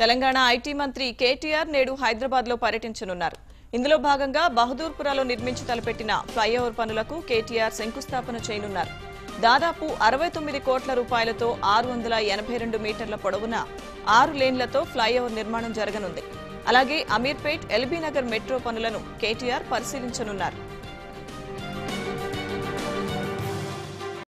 Telangana IT మంత్రి కేటీఆర్ నేడు హైదరాబాద్లో పర్యటించనున్నారు. ఇందులో భాగంగా బహదూర్పురాలో నిర్మించి తలపెట్టిన ఫ్లైఓవర్ పనులకు కేటీఆర్ శంకుస్థాపన చేయనున్నారు. దాదాపు అరవై తొమ్మిది కోట్ల రూపాయలతో ఆరు వందల ఎనభై రెండు మీటర్ల పొడవున ఆరు లేన్లతో ఫ్లైఓవర్ నిర్మాణం జరగనుంది. అలాగే అమీర్పేట్ ఎల్బీనగర్ మెట్రో పనులను కేటీఆర్ పరిశీలించనున్నారు.